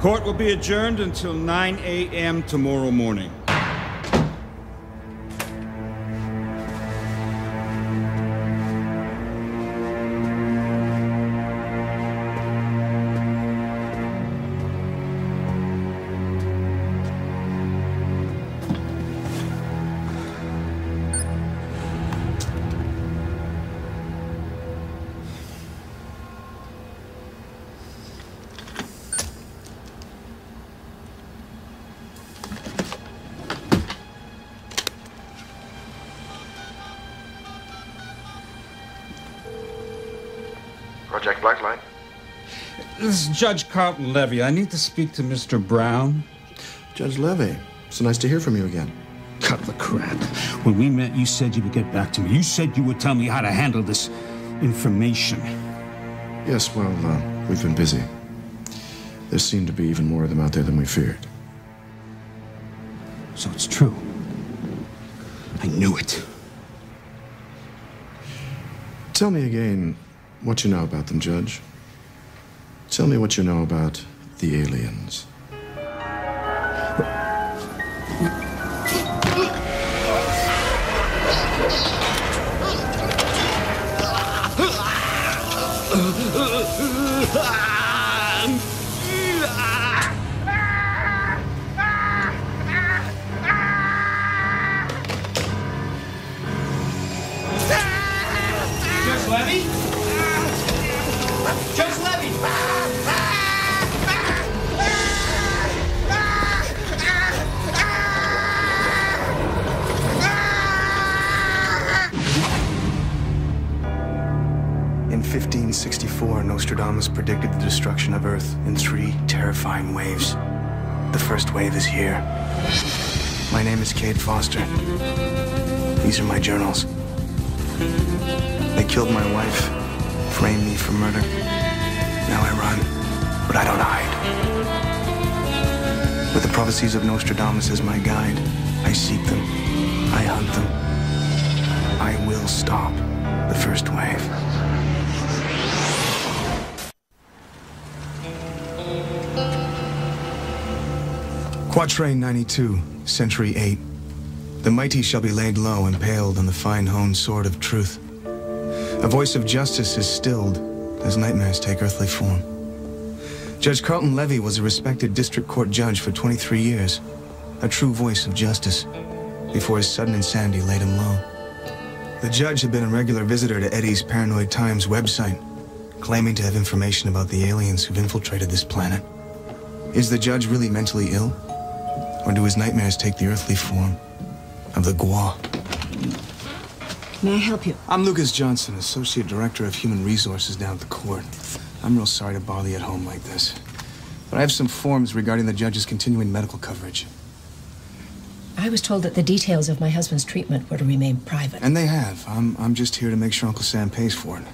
Court will be adjourned until 9 a.m. tomorrow morning. Project Blacklight? This is Judge Carlton Levy. I need to speak to Mr. Brown. Judge Levy, so nice to hear from you again. Cut the crap. When we met, you said you would get back to me. You said you would tell me how to handle this information. Yes, well, uh, we've been busy. There seem to be even more of them out there than we feared. So it's true. I knew it. Tell me again what you know about them, Judge. Tell me what you know about the aliens. First wave is here. My name is Cade Foster. These are my journals. They killed my wife, framed me for murder. Now I run, but I don't hide. With the prophecies of Nostradamus as my guide, I seek them, I hunt them. I will stop the first wave. Quatrain 92, Century 8. The mighty shall be laid low, impaled on the fine honed sword of truth. A voice of justice is stilled as nightmares take earthly form. Judge Carlton Levy was a respected district court judge for 23 years, a true voice of justice, before his sudden insanity laid him low. The judge had been a regular visitor to Eddie's Paranoid Times website, claiming to have information about the aliens who've infiltrated this planet. Is the judge really mentally ill? Or do his nightmares take the earthly form of the Gua? May I help you? I'm Lucas Johnson, Associate Director of Human Resources down at the court. I'm real sorry to bother you at home like this. But I have some forms regarding the judge's continuing medical coverage. I was told that the details of my husband's treatment were to remain private. And they have. I'm, I'm just here to make sure Uncle Sam pays for it.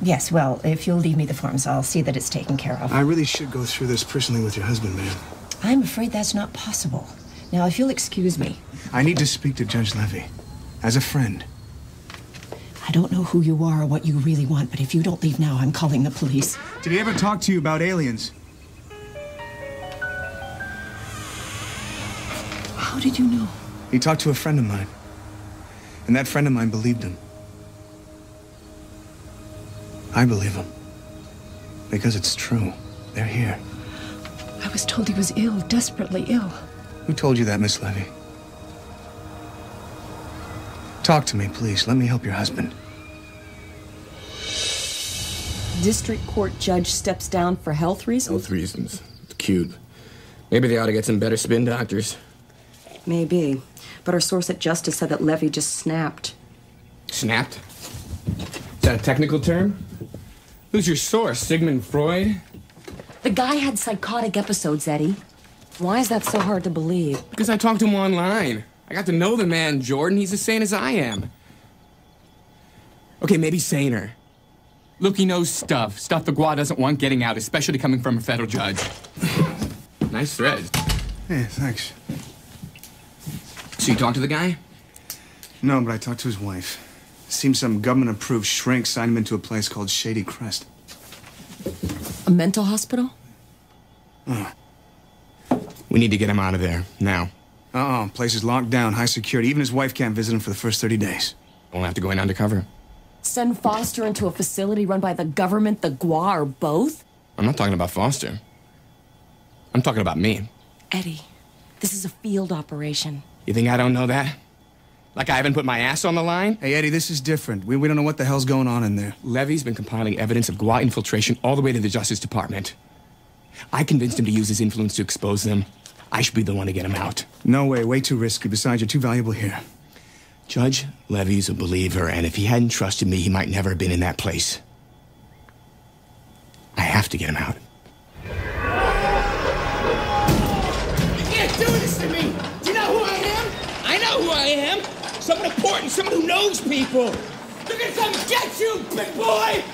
Yes, well, if you'll leave me the forms, I'll see that it's taken care of. I really should go through this personally with your husband, ma'am. I'm afraid that's not possible. Now, if you'll excuse me, I need to speak to Judge Levy. As a friend. I don't know who you are or what you really want, but if you don't leave now, I'm calling the police. Did he ever talk to you about aliens? How did you know? He talked to a friend of mine. And that friend of mine believed him. I believe him. Because it's true. They're here. I was told he was ill, desperately ill. Who told you that, Miss Levy? Talk to me, please. Let me help your husband. District Court judge steps down for health reasons? Health reasons. It's cute. Maybe they ought to get some better spin doctors. Maybe. But our source at Justice said that Levy just snapped. Snapped? Is that a technical term? Who's your source? Sigmund Freud? The guy had psychotic episodes, Eddie. Why is that so hard to believe? Because I talked to him online. I got to know the man, Jordan. He's as sane as I am. Okay, maybe saner. Look, he knows stuff. Stuff the Gua doesn't want getting out, especially coming from a federal judge. nice thread. Hey, thanks. So you talked to the guy? No, but I talked to his wife. Seems some government-approved shrink signed him into a place called Shady Crest. A mental hospital? Uh, We need to get him out of there, now. Uh-uh, place is locked down, high security. Even his wife can't visit him for the first 30 days. We'll have to go in undercover. Send Foster into a facility run by the government, the GUA, or both? I'm not talking about Foster. I'm talking about me. Eddie, this is a field operation. You think I don't know that? Like I haven't put my ass on the line? Hey, Eddie, this is different. We, we don't know what the hell's going on in there. Levy's been compiling evidence of GUA infiltration all the way to the Justice Department. I convinced him to use his influence to expose them. I should be the one to get him out. No way, way too risky. Besides, you're too valuable here. Judge Levy's a believer, and if he hadn't trusted me, he might never have been in that place. I have to get him out. Someone important, someone who knows people! They're gonna come get you, big boy!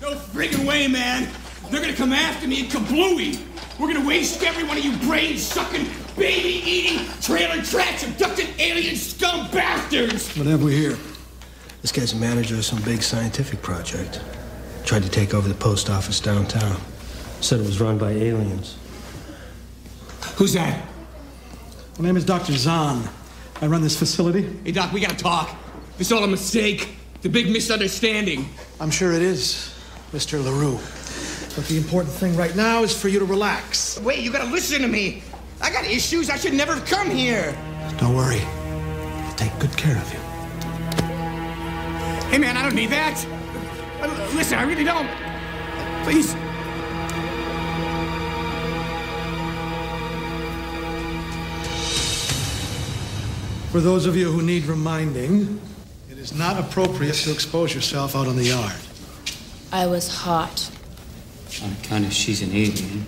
No friggin' way, man! They're gonna come after me in kablooey! We're gonna waste every one of you brain-sucking, baby-eating, trailer tracks, abducted alien scum bastards! What have we here? This guy's a manager of some big scientific project. Tried to take over the post office downtown. Said it was run by aliens. Who's that? My name is Dr. Zahn. I run this facility. Hey, Doc, we gotta talk. This all a mistake. The big misunderstanding. I'm sure it is, Mr. LaRue. But the important thing right now is for you to relax. Wait, you gotta listen to me! I got issues, I should never have come here! Don't worry. I'll take good care of you. Hey, man, I don't need that. Uh, Listen, I really don't. Please. For those of you who need reminding, it is not appropriate to expose yourself out on the yard. I was hot. On account of she's an alien.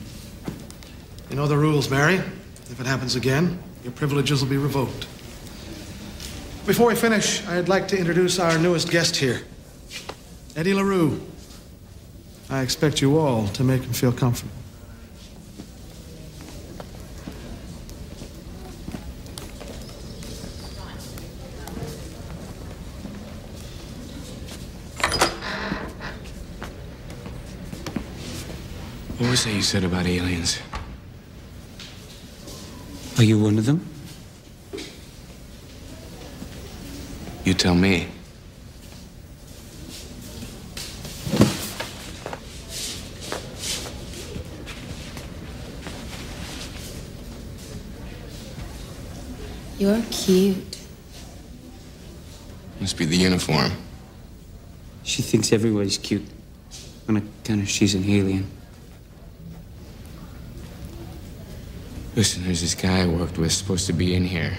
You know the rules, Mary. If it happens again, your privileges will be revoked. Before we finish, I'd like to introduce our newest guest here, Eddie LaRue. I expect you all to make him feel comfortable. What was that you said about aliens? Are you one of them? You tell me. You're cute. Must be the uniform. She thinks everybody's cute. On account of she's an alien. Listen, there's this guy I worked with supposed to be in here.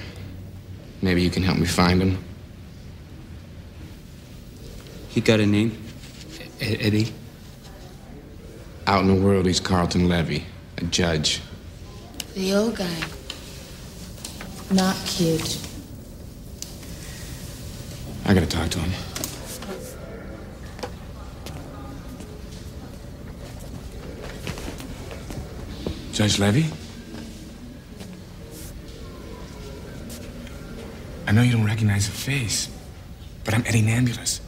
Maybe you can help me find him. He got a name? E- Eddie? Out in the world, he's Carlton Levy, a judge. The old guy. Not cute. I gotta talk to him. Judge Levy? I know you don't recognize the face, but I'm Eddie Nambulous.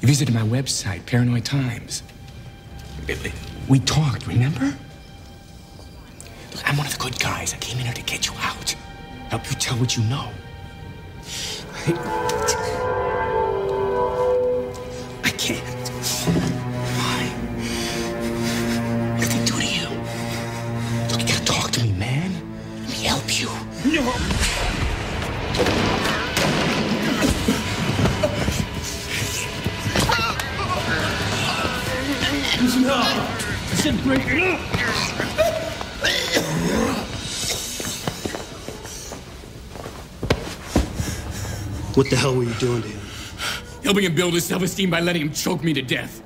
You visited my website, Paranoid Times. We talked, remember? Look, I'm one of the good guys. I came in here to get you out. Help you tell what you know. I, I break it up! What the hell were you doing to him? Helping him build his self-esteem by letting him choke me to death.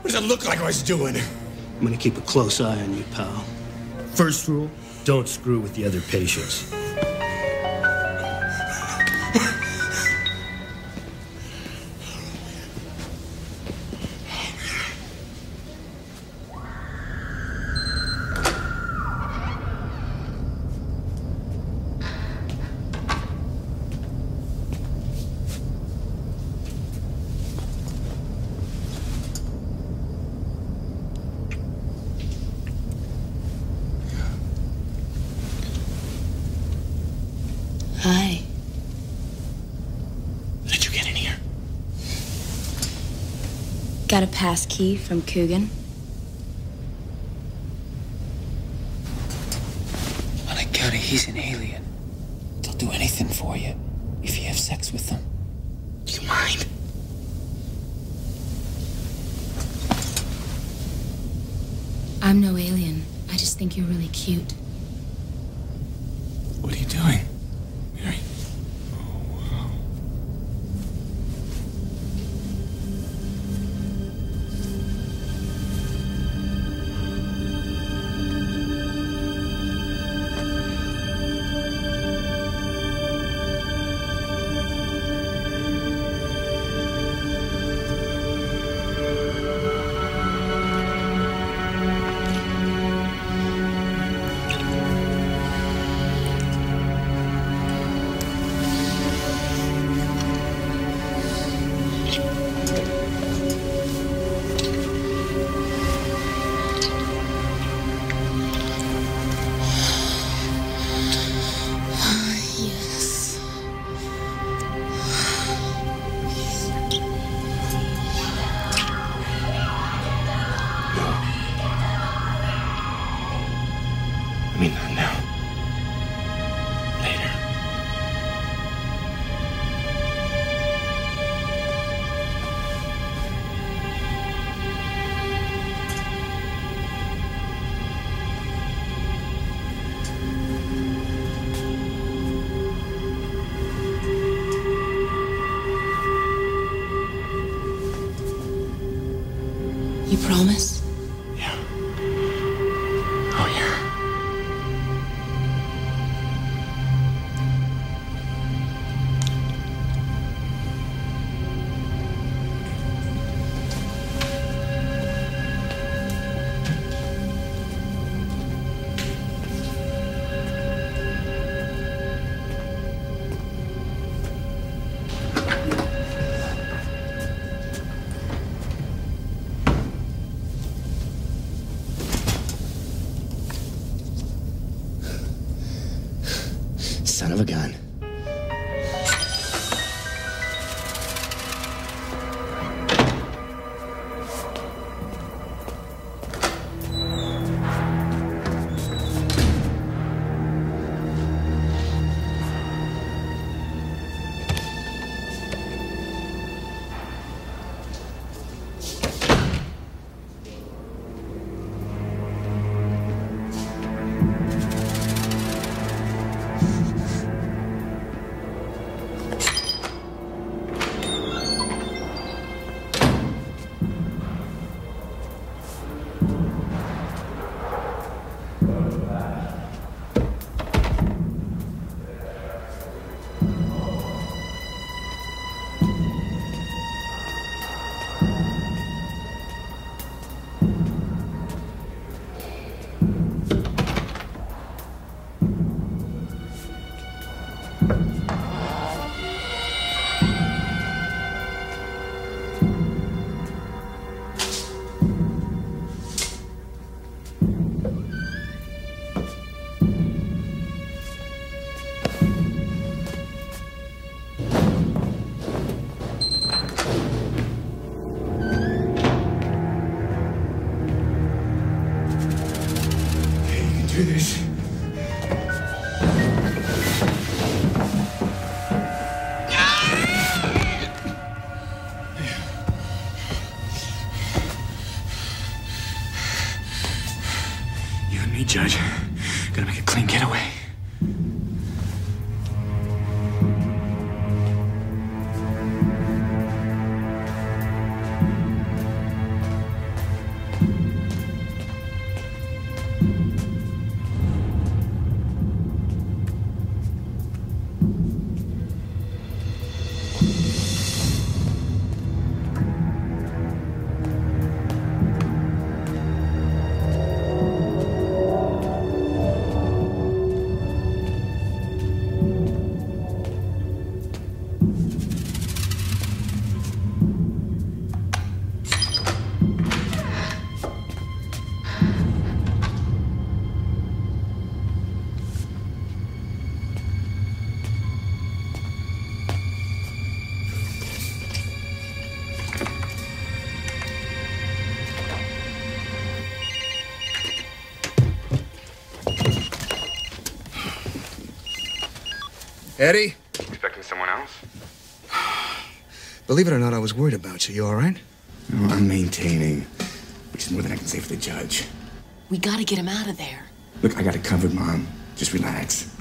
What does it look like I was doing? I'm gonna keep a close eye on you, pal. First rule don't screw with the other patients. Got a pass key from Coogan? On account of he's an alien. They'll do anything for you if you have sex with them. Do you mind? I'm no alien. I just think you're really cute. Promise? Son of a gun. Eddie? Expecting someone else? Believe it or not, I was worried about you. You all right? No, I'm maintaining, which is more than I can say for the judge. We gotta get him out of there. Look, I got it covered, Mom. Just relax.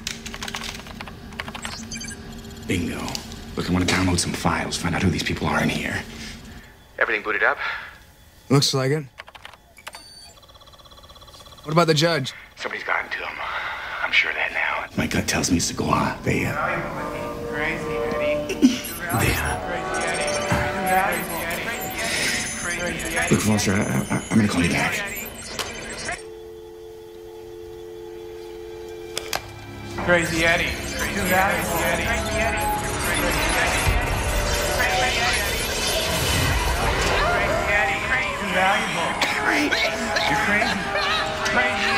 Bingo. Look, I want to download some files, find out who these people are in here. Everything booted up? Looks like it. What about the judge? Somebody's gotten to him. I'm sure of that now. My gut tells me it's the Gua. They, uh... they, uh... Look, Foster, I, I, I'm gonna call you back. Crazy Eddie. Crazy Eddie. Crazy Eddie. Crazy valuable. You're crazy.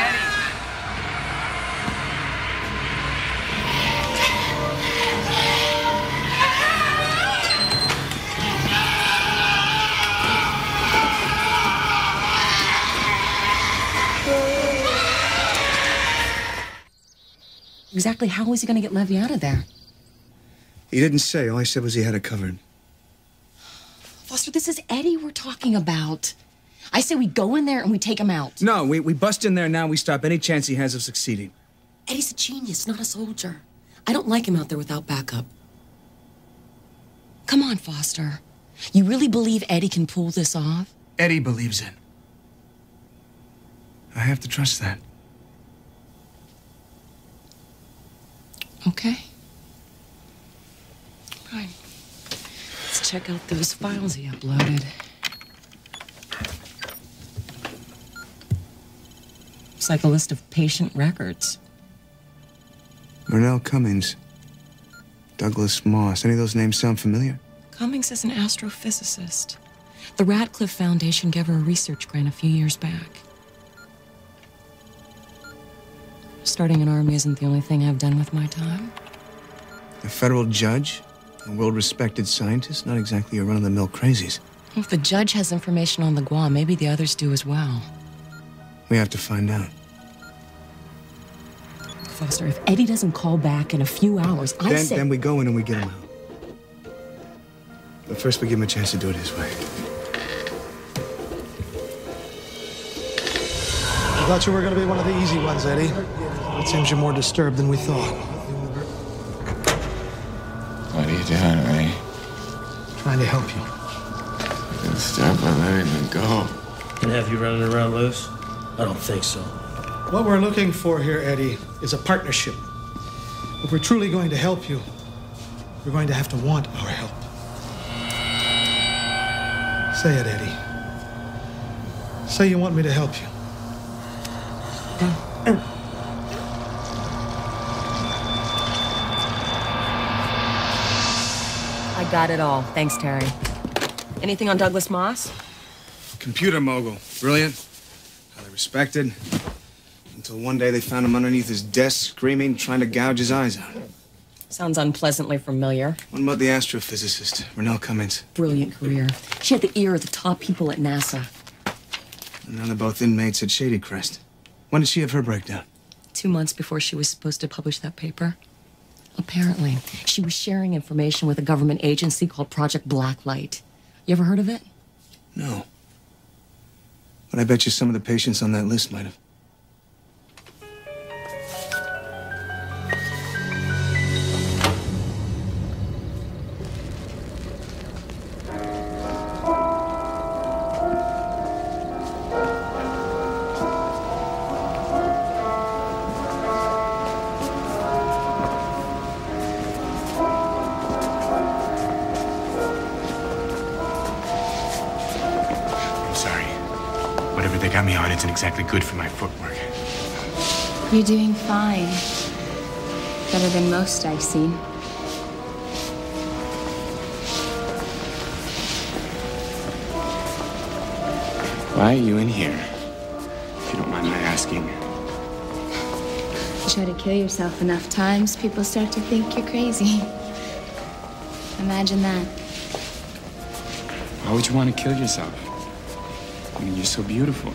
Exactly how was he gonna get Levy out of there? He didn't say. All he said was he had it covered. Foster, this is Eddie we're talking about. I say we go in there and we take him out. No, we, we bust in there now. We stop any chance he has of succeeding. Eddie's a genius, not a soldier. I don't like him out there without backup. Come on, Foster. You really believe Eddie can pull this off? Eddie believes it. I have to trust that. Okay. Fine. Let's check out those files he uploaded. It's like a list of patient records. Murnell Cummings. Douglas Moss. Any of those names sound familiar? Cummings is an astrophysicist. The Radcliffe Foundation gave her a research grant a few years back. Starting an army isn't the only thing I've done with my time. A federal judge? A world respected scientist? Not exactly a run of the mill crazies. If the judge has information on the Gua, maybe the others do as well. We have to find out. Foster, if Eddie doesn't call back in a few hours, I then, say. then we go in and we get him out. But first, we give him a chance to do it his way. Thought you were going to be one of the easy ones, Eddie. It seems you're more disturbed than we thought. What are you doing, Ray? Trying to help you. You can start by letting them go. Can have you running around loose? I don't think so. What we're looking for here, Eddie, is a partnership. If we're truly going to help you, you're going to have to want our help. Say it, Eddie. Say you want me to help you. I got it all. Thanks, Terry. Anything on Douglas Moss? Computer mogul. Brilliant. Highly respected. Until one day they found him underneath his desk, screaming, trying to gouge his eyes out. Sounds unpleasantly familiar. What about the astrophysicist, Renelle Cummings? Brilliant career. She had the ear of the top people at NASA. And now they're both inmates at Shady Crest. When did she have her breakdown? Two months before she was supposed to publish that paper. Apparently, she was sharing information with a government agency called Project Blacklight. You ever heard of it? No. But I bet you some of the patients on that list might have. Exactly good for my footwork. You're doing fine. Better than most I've seen. Why are you in here? If you don't mind my asking. You try to kill yourself enough times, people start to think you're crazy. Imagine that. Why would you want to kill yourself? I mean, you're so beautiful.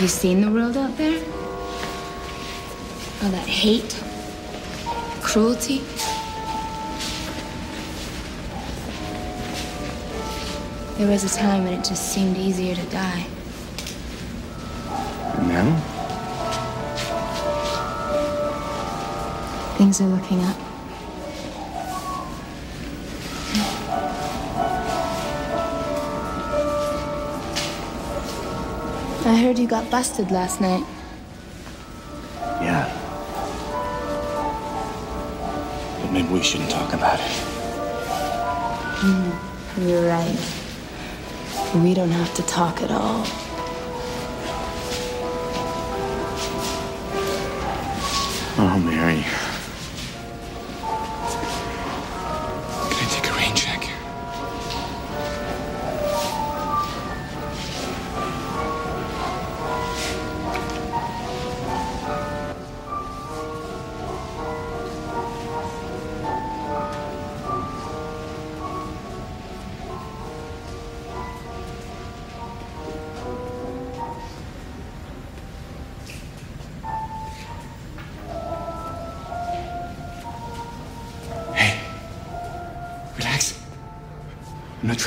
Have you seen the world out there? All that hate, Cruelty? There was a time when it just seemed easier to die. Now? Things are looking up. I heard you got busted last night. Yeah. But maybe we shouldn't talk about it. Hmm, you're right. We don't have to talk at all. Oh, Mary.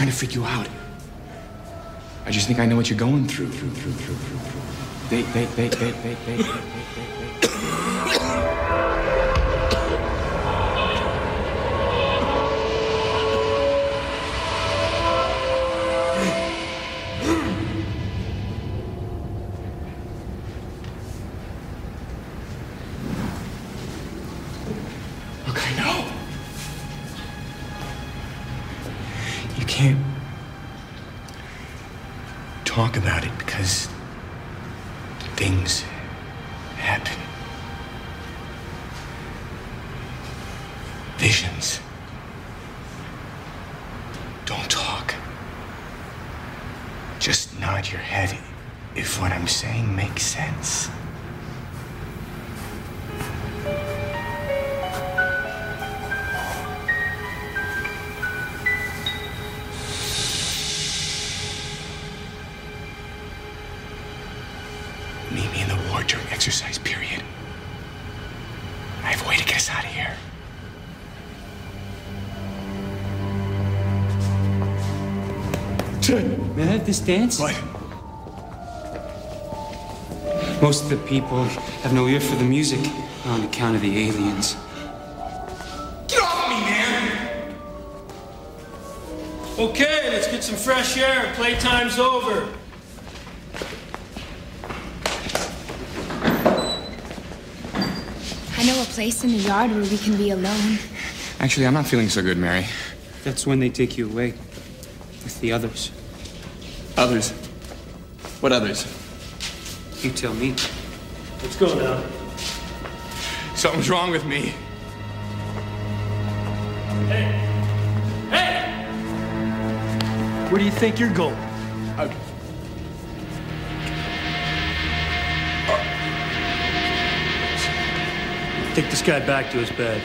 Trying to freak you out. I just think I know what you're going through. They, they, they, they, they, they, they, they, Look, can't talk about it because things happen. Visions. Don't talk. Just nod your head if what I'm saying makes sense. Dance? What? Most of the people have no ear for the music on account of the aliens. Get off me, man! Okay, let's get some fresh air. Playtime's over. I know a place in the yard where we can be alone. Actually, I'm not feeling so good, Mary. That's when they take you away with the others. Others? What others? You tell me. Let's go now. Something's wrong with me. Hey! Hey! Where do you think you're going? Take this guy back to his bed.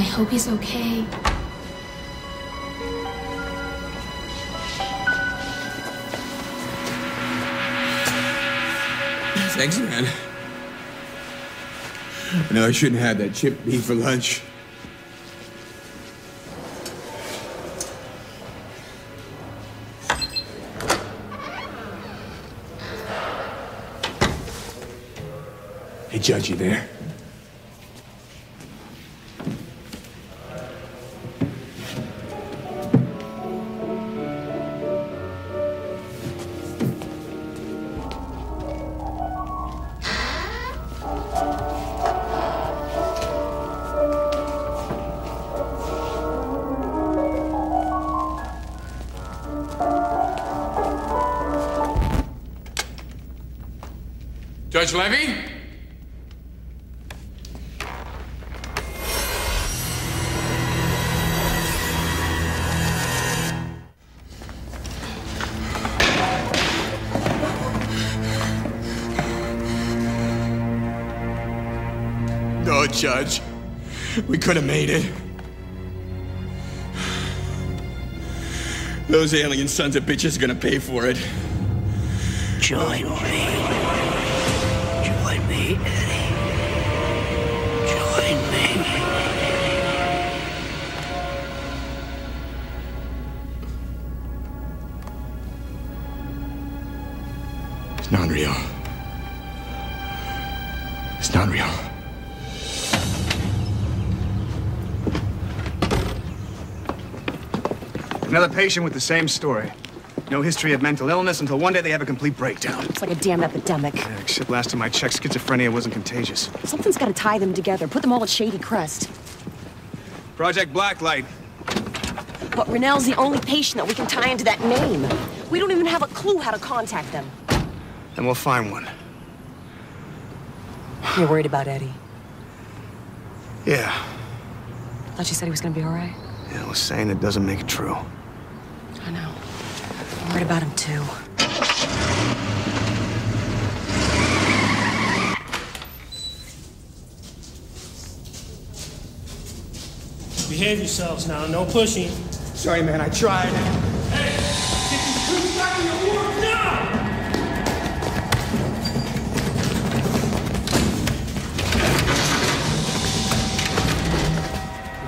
I hope he's okay. Thanks, man. I know I shouldn't have that chip beef for lunch. Hey, Judge, you there? Judge Levy? No, Judge. We could have made it. Those alien sons of bitches are gonna pay for it. Join me. Another patient with the same story. No history of mental illness until one day they have a complete breakdown. It's like a damn epidemic. Yeah, except last time I checked, schizophrenia wasn't contagious. Something's got to tie them together. Put them all at Shady Crest. Project Blacklight. But Rennell's the only patient that we can tie into that name. We don't even have a clue how to contact them. Then we'll find one. You're worried about Eddie. Yeah. Thought you said he was gonna be all right. Yeah, well, saying it doesn't make it true. I know. I'm worried about him too. Behave yourselves now, no pushing. Sorry, man, I tried.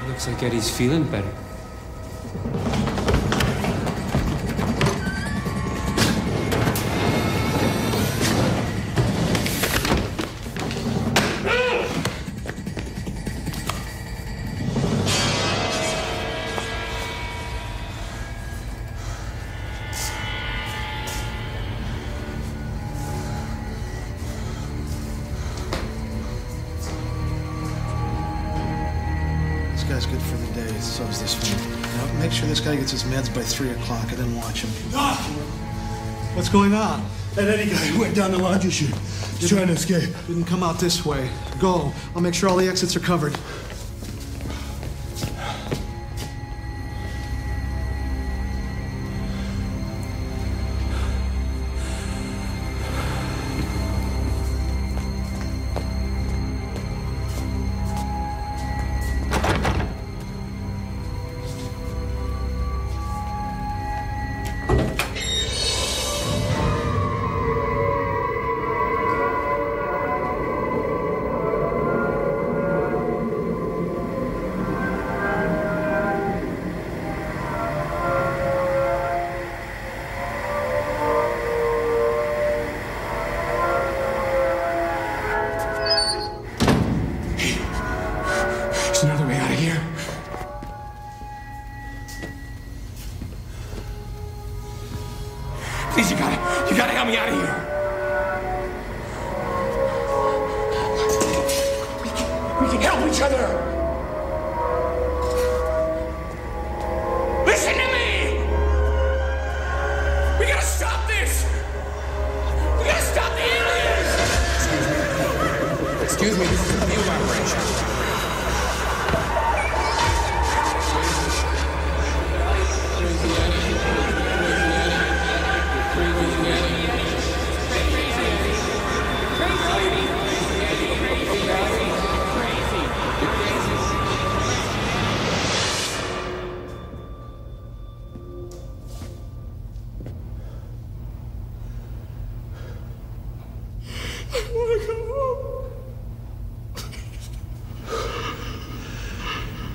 Looks like Eddie's feeling better. 3 o'clock and then watch him. Doc! What's going on? That Eddie guy went down the laundry chute. He's trying to escape. Didn't come out this way. Go. I'll make sure all the exits are covered.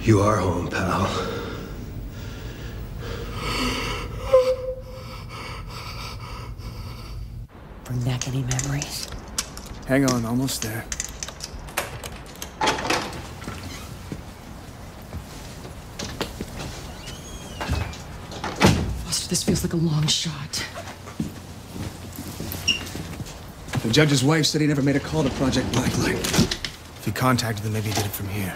You are home, pal. Bring back any memories. Hang on, almost there. Foster, this feels like a long shot. The judge's wife said he never made a call to Project Blacklight. If he contacted them, maybe he did it from here.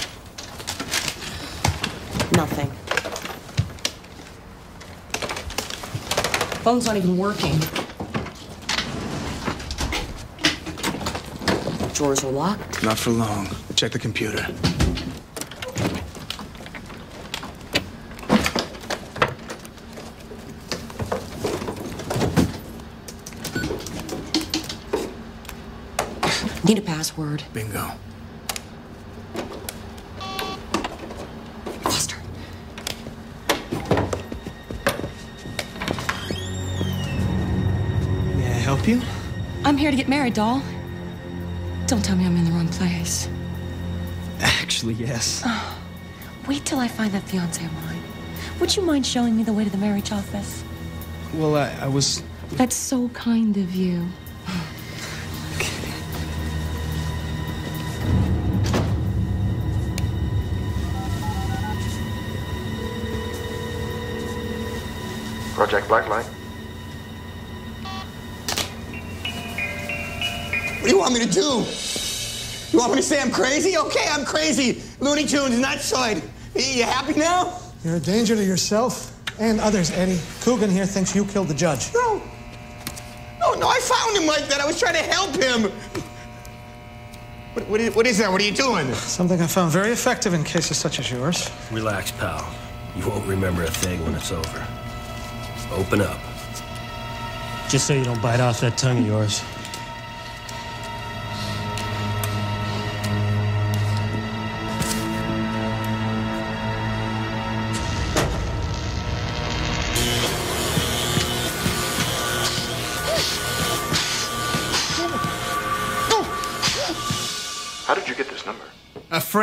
Nothing. Phone's not even working. Drawers are locked. Not for long. Check the computer. Need a password. Bingo. Help you? I'm here to get married, doll. Don't tell me I'm in the wrong place. Actually, yes. Oh, wait till I find that fiance of mine. Would you mind showing me the way to the marriage office? Well, I, I was. That's so kind of you. Project Blacklight. What do you want me to do? You want me to say I'm crazy? Okay, I'm crazy. Looney Tunes, nutsoid. You happy now? You're a danger to yourself and others, Eddie. Coogan here thinks you killed the judge. No. No, no, I found him like that. I was trying to help him. What, what, is, what is that? What are you doing? Something I found very effective in cases such as yours. Relax, pal. You won't remember a thing when it's over. Open up. Just so you don't bite off that tongue of yours.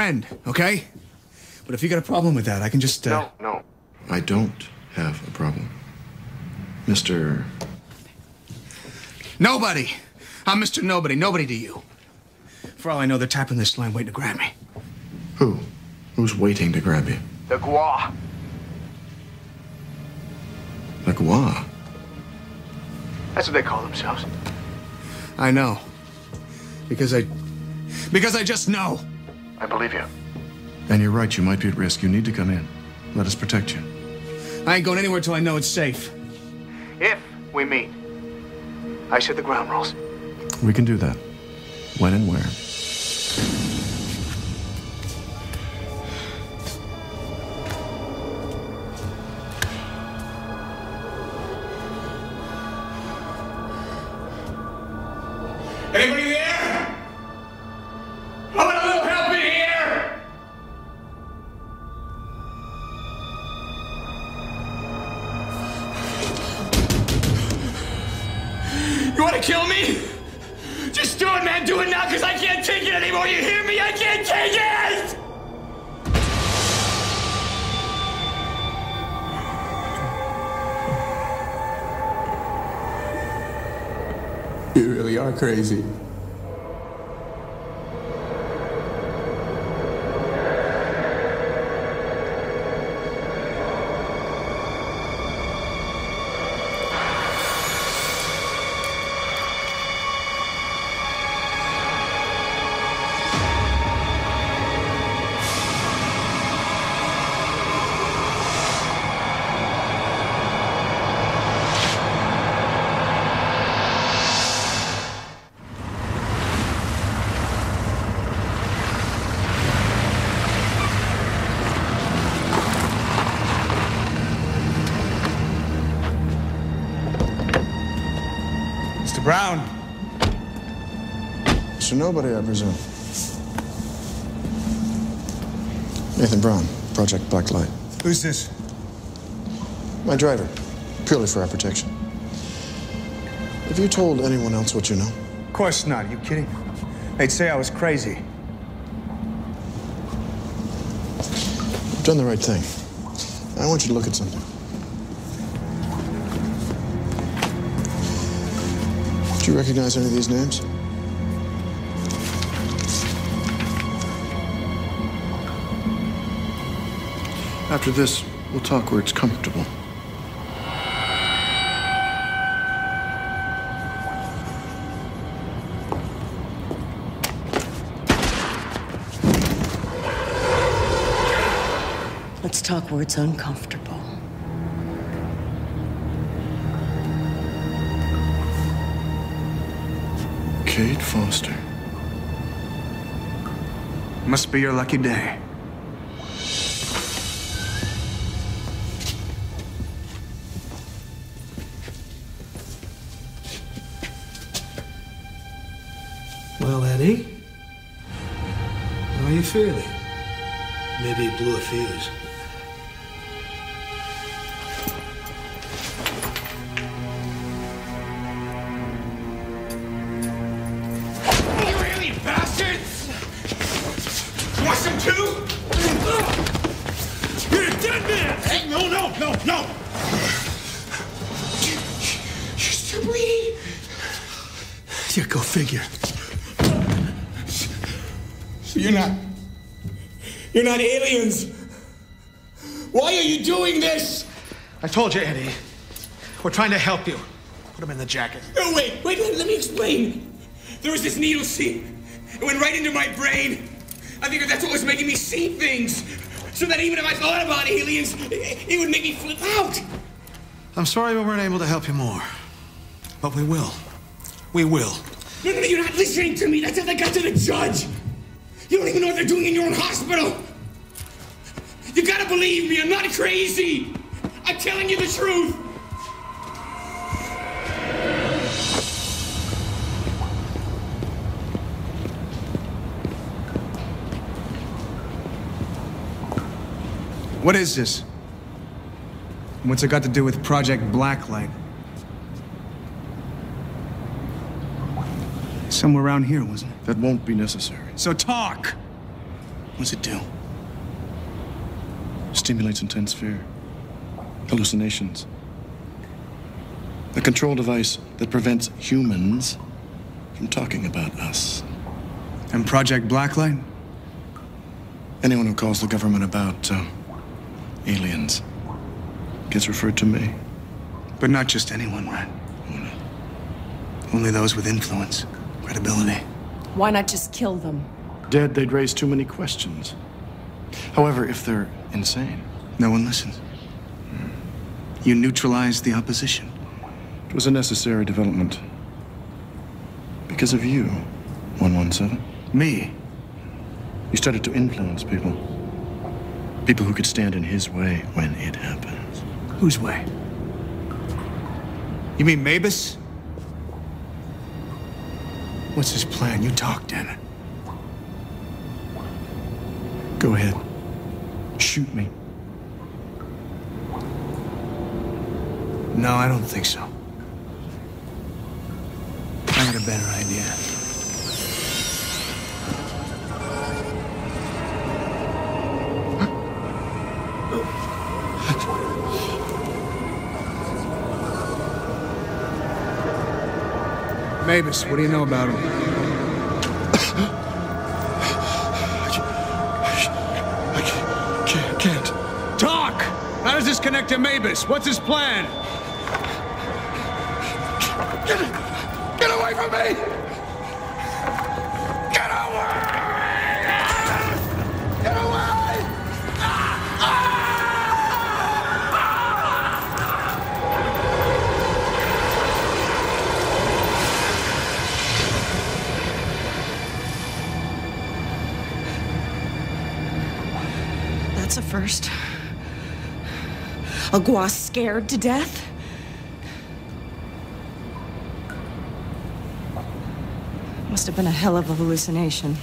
Friend, okay? But if you got a problem with that, I can just. Uh... No, no. I don't have a problem. Mr. Nobody! I'm Mr. Nobody. Nobody to you. For all I know, they're tapping this line waiting to grab me. Who? Who's waiting to grab you? The Gua. The Gua. That's what they call themselves. I know. Because I. Because I just know. I believe you. And you're right, you might be at risk. You need to come in. Let us protect you. I ain't going anywhere till I know it's safe. If we meet, I set the ground rules. We can do that. When and where. Nobody, I presume. Nathan Brown, Project Blacklight. Who's this? My driver. Purely for our protection. Have you told anyone else what you know? Of course not. Are you kidding? They'd say I was crazy. You've done the right thing. I want you to look at something. Do you recognize any of these names? After this, we'll talk where it's comfortable. Let's talk where it's uncomfortable. Cade Foster. Must be your lucky day. Feeling? Maybe you blew a fuse. Aliens. Why are you doing this? I told you, Eddie. We're trying to help you. Put him in the jacket. No, wait, wait, let, let me explain. There was this needle seam. It went right into my brain. I think that's what was making me see things. So that even if I thought about aliens, it, it would make me flip out. I'm sorry we weren't able to help you more. But we will. We will. No, no, no, you're not listening to me. That's how they got to the judge. You don't even know what they're doing in your own hospital. You gotta believe me. I'm not crazy. I'm telling you the truth. What is this? What's it got to do with Project Blacklight? Somewhere around here, wasn't it? That won't be necessary. So talk! What's it do? Stimulates intense fear. Hallucinations. A control device that prevents humans from talking about us. And Project Blacklight? Anyone who calls the government about uh, aliens gets referred to me. But not just anyone, right? Only those with influence, credibility. Why not just kill them? Dead, they'd raise too many questions. However, if they're insane, No one listens. You neutralized the opposition. it was a necessary development. Because of you, 117. Me? You started to influence people. People who could stand in his way when it happens. Whose way? You mean Mabus? What's his plan? You talk, damn it. Go ahead. Shoot me. No, I don't think so. I got a better idea. Mabus, what do you know about him? How does connect to Mabus? What's his plan? Get, get away from me! Get away! Get away! That's a first. A Gua scared to death? Must have been a hell of a hallucination.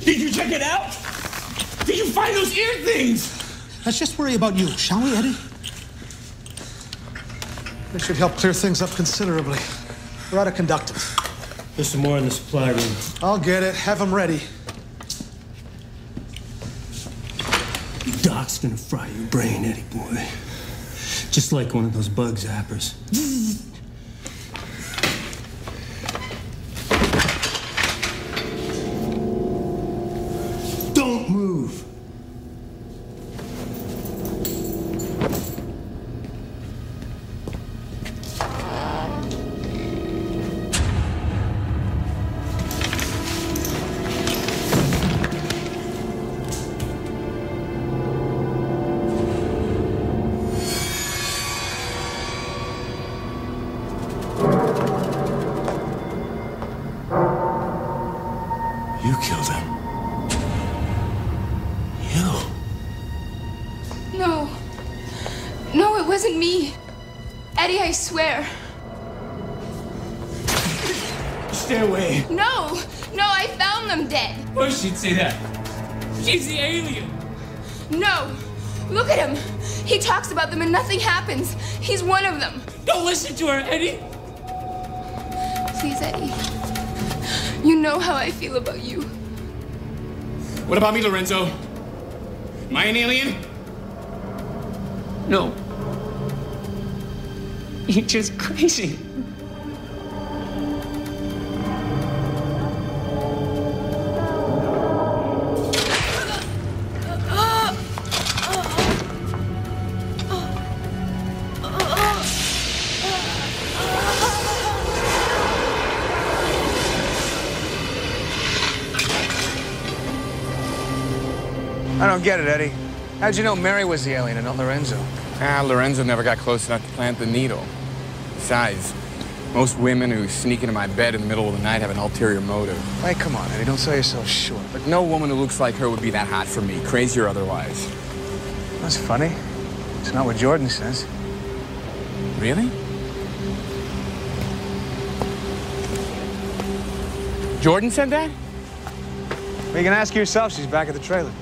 Did you check it out? Did you find those ear things? Let's just worry about you, shall we, Eddie? This should help clear things up considerably. We're out of conductors. There's some more in the supply room. I'll get it. Have them ready. Gonna fry your brain, Eddie boy. Just like one of those bug zappers. Stay away. No! No, I found them dead. Of course she'd say that. She's the alien. No! Look at him. He talks about them and nothing happens. He's one of them. Don't listen to her, Eddie. Please, Eddie. You know how I feel about you. What about me, Lorenzo? Am I an alien? No. You're just crazy. Don't get it, Eddie. How'd you know Mary was the alien and not Lorenzo? Ah, Lorenzo never got close enough to plant the needle. Besides, most women who sneak into my bed in the middle of the night have an ulterior motive. Hey, come on, Eddie. Don't sell yourself short. But no woman who looks like her would be that hot for me, crazy or otherwise. That's funny. It's not what Jordan says. Really? Jordan said that? Well, you can ask yourself. She's back at the trailer.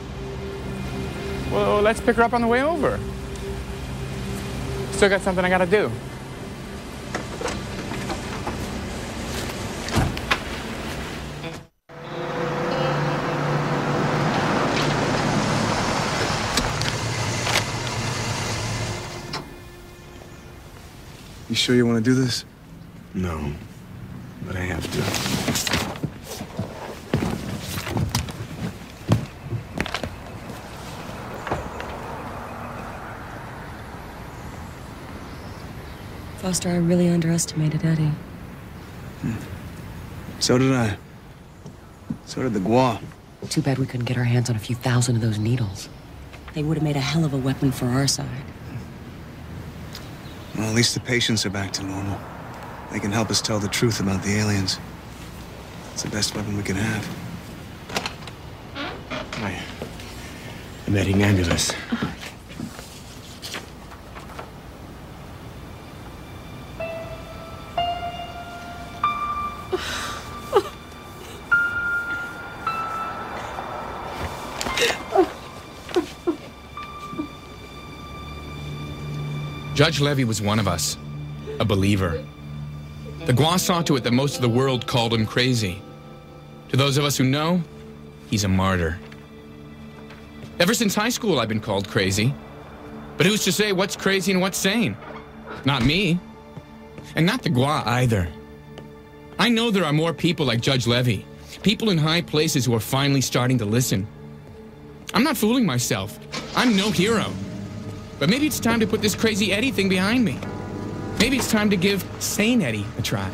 Well, let's pick her up on the way over. Still got something I gotta do. You sure you want to do this? No, but I have to. Foster, I really underestimated Eddie. Hmm. So did I. So did the Gua. Too bad we couldn't get our hands on a few thousand of those needles. They would have made a hell of a weapon for our side. Well, at least the patients are back to normal. They can help us tell the truth about the aliens. It's the best weapon we can have. I, I'm Eddie Nambulous. Judge Levy was one of us, a believer. The Gua saw to it that most of the world called him crazy. To those of us who know, he's a martyr. Ever since high school, I've been called crazy. But who's to say what's crazy and what's sane? Not me. And not the Gua either. I know there are more people like Judge Levy, people in high places who are finally starting to listen. I'm not fooling myself. I'm no hero. But maybe it's time to put this crazy Eddie thing behind me. Maybe it's time to give sane Eddie a try.